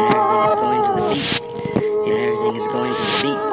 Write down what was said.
and everything is going to the beat, and everything is going to the beat,